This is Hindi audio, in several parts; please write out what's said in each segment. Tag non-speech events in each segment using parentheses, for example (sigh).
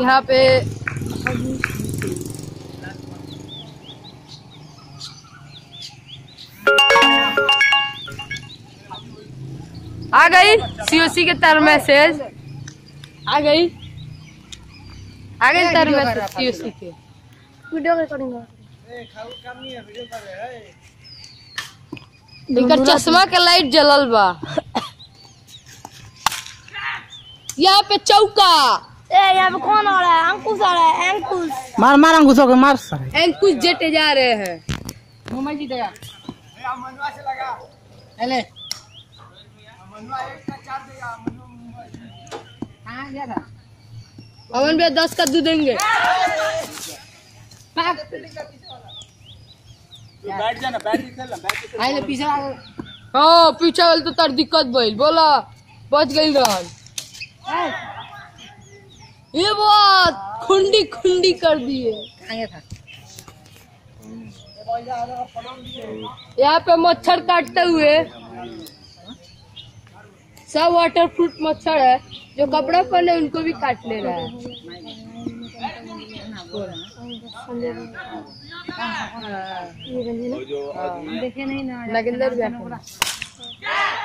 यहाँ पे आ गई सीओसी के तर मैसेज आ गई। आ गई तर मैसेज सीओसी के। वीडियो रिकॉर्डिंग इनका चश्मा के लाइट जलल बा। यहाँ पे चौका। ए यहाँ पे कौन आ रहा है? अंकुश आ रहा है अंकुश। मार मार अंकुश के मार अंकुश जेटे जा रहे हैं। अले अमन भैया दस का दूध देंगे। आइले पीछे हाँ पीछे वाले तो तार दिक्कत भइल बोला। बच गई रहन ये बात खुंडी खुंडी कर दिए यहाँ पे मच्छर काटते हुए सब वाटर फ्रूट मच्छर है जो कपड़ा पहने उनको भी काट ले रहा है। देखे नहीं ना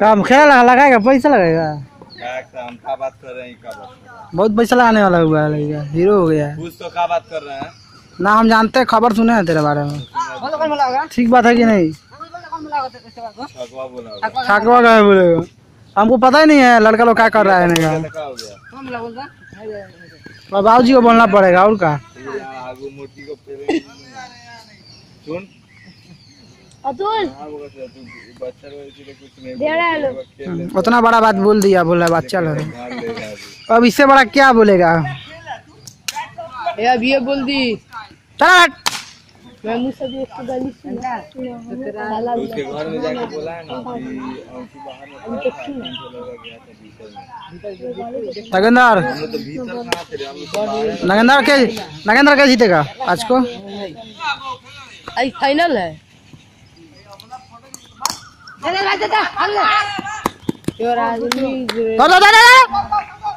काम खेला लगाएगा पैसा क्या बात कर रहे हैं हैं। बहुत पैसा लगाने वाला हुआ है लगेगा हीरो हो गया। कुछ तो क्या बात कर रहे हैं? ना हम जानते हैं खबर सुने हैं तेरे बारे में। ठीक बात है कि नहीं। ठाकुआ का बोलेगा हमको पता ही नहीं है लड़का लोग क्या कर रहा है हो बाबू जी को बोलना पड़ेगा और का? अतुल। हाँ तू है उतना बड़ा बात बोल दिया बोला बच्चा लोग। अब इससे बड़ा क्या बोलेगा? ये अब ये बोल दी। मैं भी उसको गाली सुना उसके घर में जाके बोला है ना कि बाहर में खड़ा था अंशु लगा गया था भीतर में। नगेंद्र। हम लोग तो तो है नगेंद्र के नगेंद्र क्या जीतेगा आज को? आज फाइनल है और आदमी जो- दो, दो, दो, दो, दो।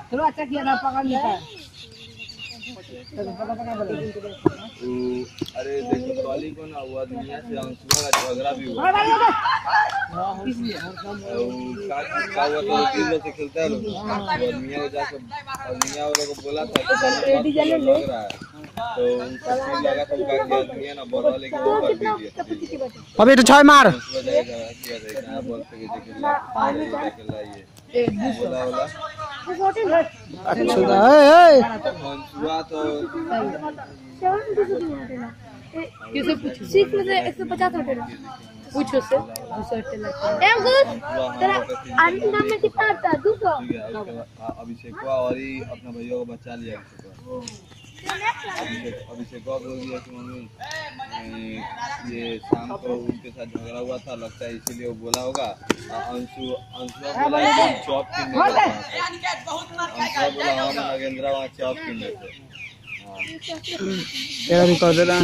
वो- अरे देखो कॉली को ना वो आदमी से अंशुआ का झगड़ा भी हुआ। का का हुआ तो लोग से खेलता है लोग। वो आदमिया को जाके आदमिया वाले को बोला था अंशु लग रहा है। तो लगा का किया ना बॉल वाले के ऊपर भी दिया अभी तो छह मार। बॉल पे बोला बोला। अच्छा ए। तो किसे पूछो? सिक्स में से एक सौ पचास रुपये दूसरा टेलर अंकुश तेरा आंटी में कितना आता दो सौ ठीक उसके बाद अभिषेक और ही अपना भैया को बचा लिया। अभिषेक बोल दिया कि मम्मी? ये शाम को उनके साथ झगड़ा हुआ था लगता है इसीलिए वो बोला होगा। अंशु अंशुआ बोला कि चॉप किनने गए थे अंशुआ बोला हम नगेंद्रा वहाँ चॉप किनने तेरा भी कर देना।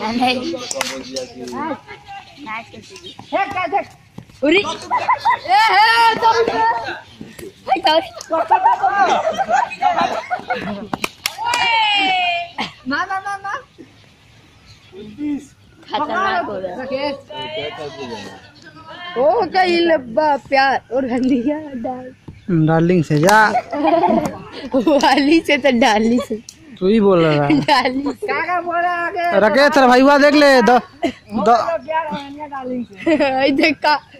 बोल दिया कि उरी ए हे तो (laughs) है क्या करते जाना ओ कई लब्बा प्यार और गंदिया डाल। डार्लिंग से जा। वाली से तो डाली से। तू ही बोल रहा है। रखे तेरा भाई हुआ देख ले दो, दो, (laughs) देखा देख।